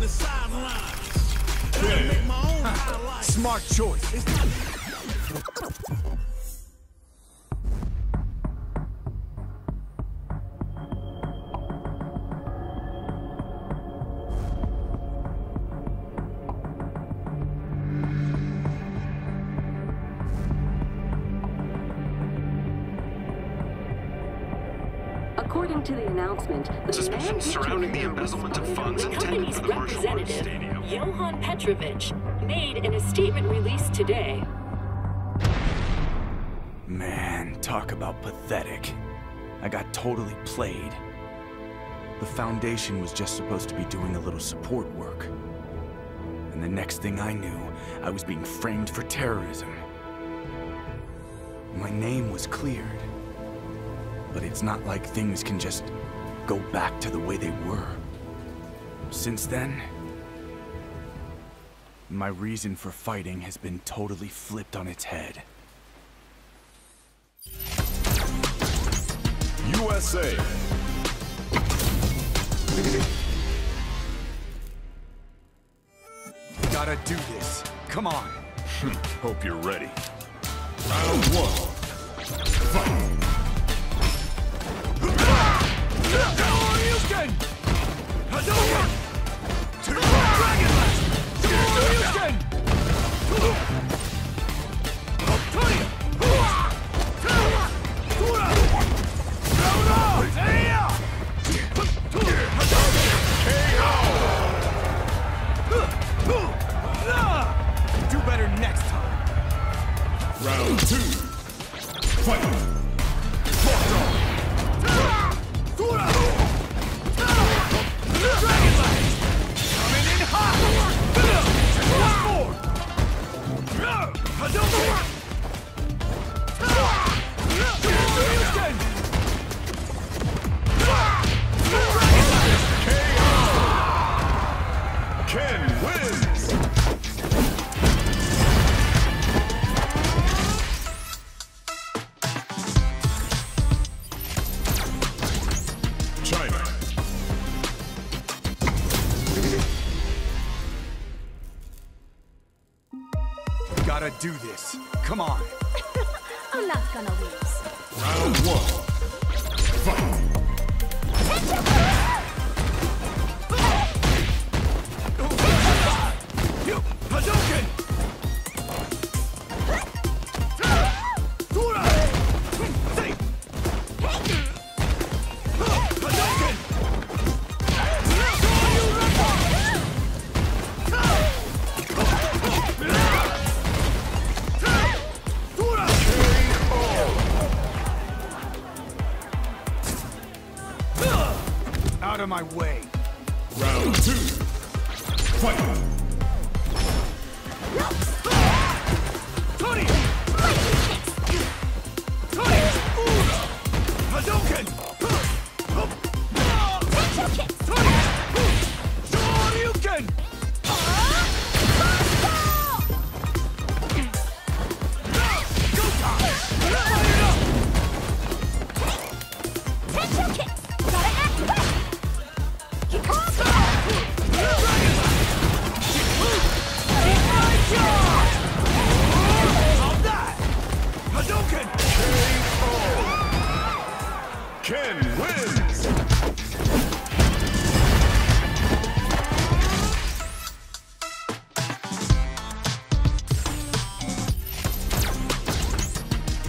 the sidelines. Gotta make my own highlights. Smart choice. According to the announcement, the Suspicions surrounding the killed him was embezzlement of funds the intended for the commercial art representative, stadium. Johan Petrovich, made in a statement released today. Man, talk about pathetic. I got totally played. The Foundation was just supposed to be doing a little support work. And the next thing I knew, I was being framed for terrorism. My name was cleared. But it's not like things can just go back to the way they were. Since then, my reason for fighting has been totally flipped on its head. USA. Gotta do this. Come on. Hope you're ready. Round one. Fight. Hadouken! Hadouken! Dragon Blast! Hadouken! Ken wins. China. Gotta do this. Come on. I'm not gonna lose. Round one. Fight. Hadouken!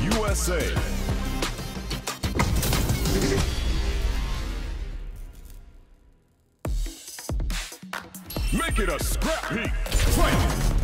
USA. Make it a scrap heap. Fight.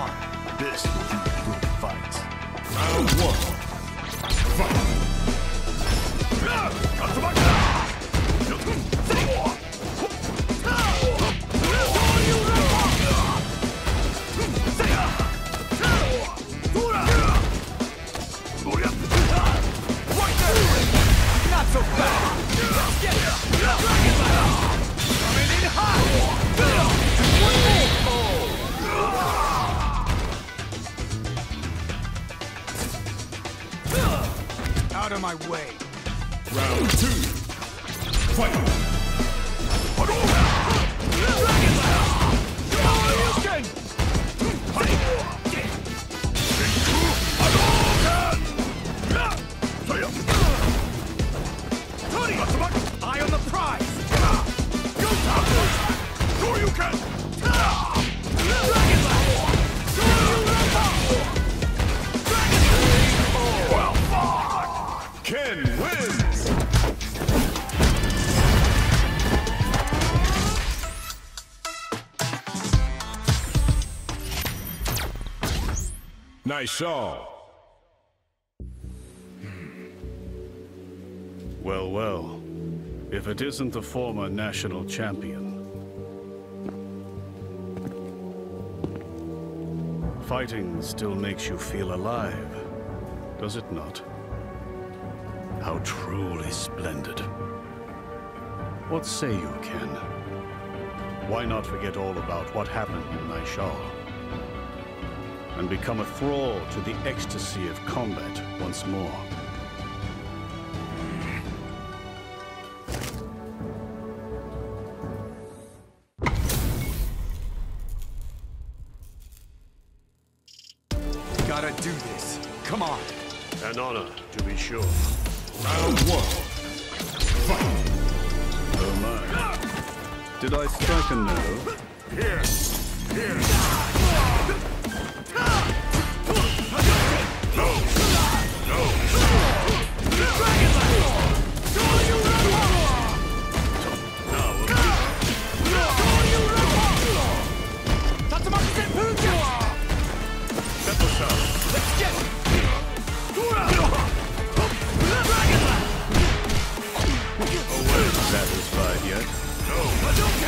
On. This will be a good fight. Round one. Fight. Not so fast. Let's get it. Of my way. Round two. Fight. Nice shawl. Hmm. Well, well. If it isn't the former national champion. Fighting still makes you feel alive, does it not? How truly splendid. What say you, Ken? Why not forget all about what happened in Nayshall? And become a thrall to the ecstasy of combat once more? Gotta do this. Come on. An honor, to be sure. Round one. Fight. Oh my. Did I strike a nerve? Here. Here.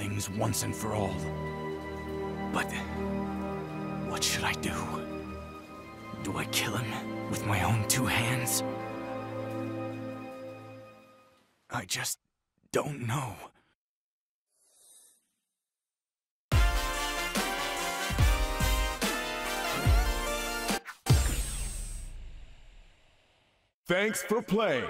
things once and for all. But what should I do? Do I kill him with my own two hands? I just don't know. Thanks for playing.